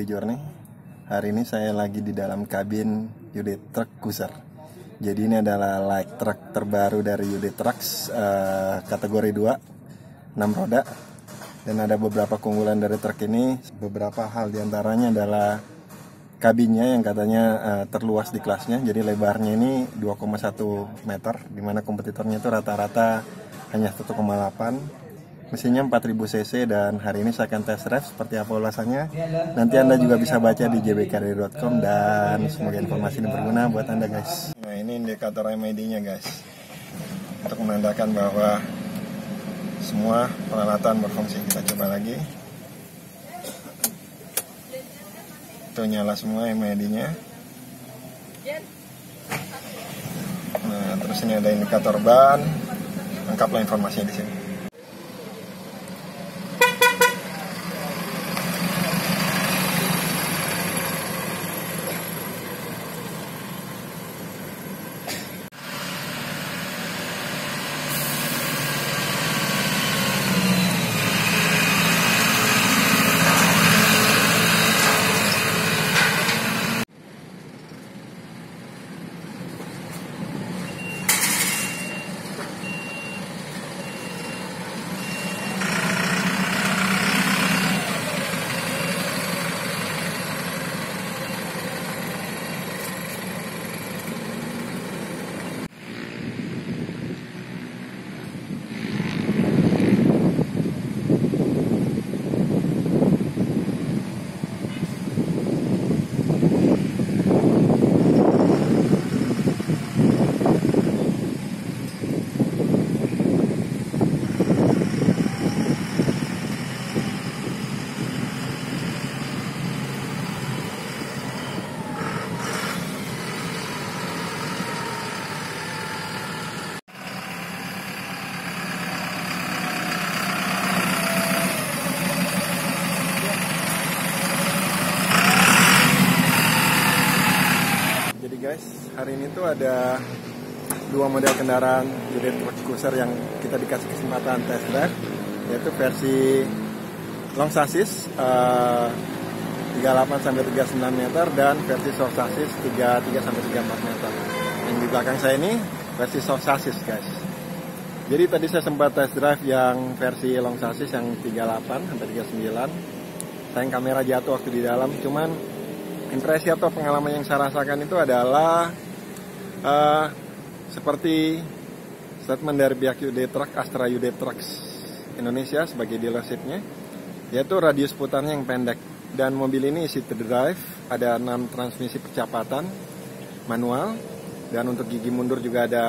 Hari ini saya lagi di dalam kabin Yude Truck Cruiser. Jadi ini adalah light truck terbaru dari Yude Trucks uh, kategori 2 6 roda dan ada beberapa keunggulan dari truk ini. Beberapa hal di antaranya adalah kabinnya yang katanya uh, terluas di kelasnya. Jadi lebarnya ini 2,1 meter, di mana kompetitornya itu rata-rata hanya 1,8 mesinnya 4000 cc dan hari ini saya akan tes drive seperti apa ulasannya. Nanti anda juga bisa baca di jbkd.com dan semoga informasi ini berguna buat anda guys. Nah ini indikator MID nya guys. Untuk menandakan bahwa semua peralatan berfungsi. Kita coba lagi. Itu nyala semua MID nya nah terus ini ada indikator ban. Lengkaplah informasinya di sini guys, hari ini tuh ada dua model kendaraan unit cruiser yang kita dikasih kesempatan test drive yaitu versi long chassis uh, 38 sampai 39 meter dan versi short chassis 33 sampai 34 meter. Yang di belakang saya ini versi short chassis guys. Jadi tadi saya sempat test drive yang versi long chassis yang 38 sampai 39. Sayang kamera jatuh waktu di dalam, cuman impresi atau pengalaman yang saya rasakan itu adalah uh, seperti statement dari pihak UD Truck Astra UD Trucks Indonesia sebagai dealershipnya yaitu radius putarnya yang pendek. Dan mobil ini isi drive ada 6 transmisi percepatan manual dan untuk gigi mundur juga ada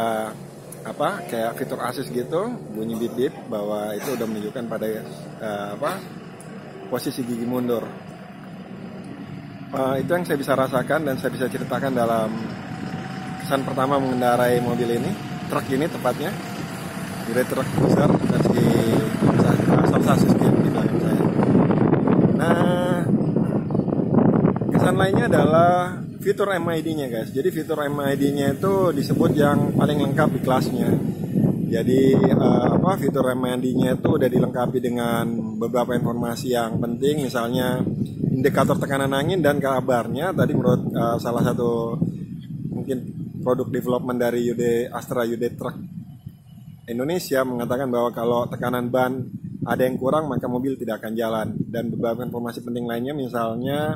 apa kayak fitur assist gitu bunyi bip bip bahwa itu udah menunjukkan pada uh, apa posisi gigi mundur uh, itu yang saya bisa rasakan dan saya bisa ceritakan dalam kesan pertama mengendarai mobil ini. Truk ini tepatnya. Great Truck Cruiser versi Sasis di belakang saya. Nah kesan lainnya adalah fitur MID-nya guys. Jadi fitur MID-nya itu disebut yang paling lengkap di kelasnya. Jadi uh, apa fitur MID-nya itu udah dilengkapi dengan beberapa informasi yang penting. Misalnya indikator tekanan angin dan kabarnya tadi menurut uh, salah satu mungkin produk development dari Yude Astra Yude Truck Indonesia mengatakan bahwa kalau tekanan ban ada yang kurang maka mobil tidak akan jalan. Dan beberapa informasi penting lainnya misalnya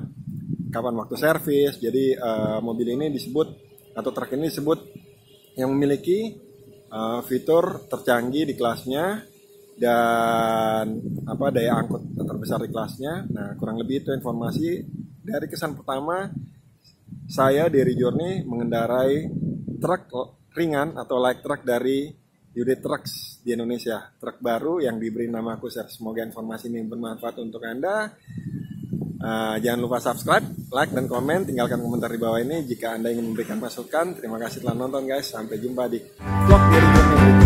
kapan waktu servis. Jadi uh, mobil ini disebut atau truk ini disebut yang memiliki uh, fitur tercanggih di kelasnya dan apa daya angkut terbesar di kelasnya. Nah, kurang lebih itu informasi dari kesan pertama saya dari Journey mengendarai truk ringan atau light truck dari Unit Trucks di Indonesia. Truk baru yang diberi nama Cruiser. Semoga informasi ini bermanfaat untuk Anda. Uh, jangan lupa subscribe, like, dan komen. Tinggalkan komentar di bawah ini jika Anda ingin memberikan masukan. Terima kasih telah nonton guys. Sampai jumpa di vlog dari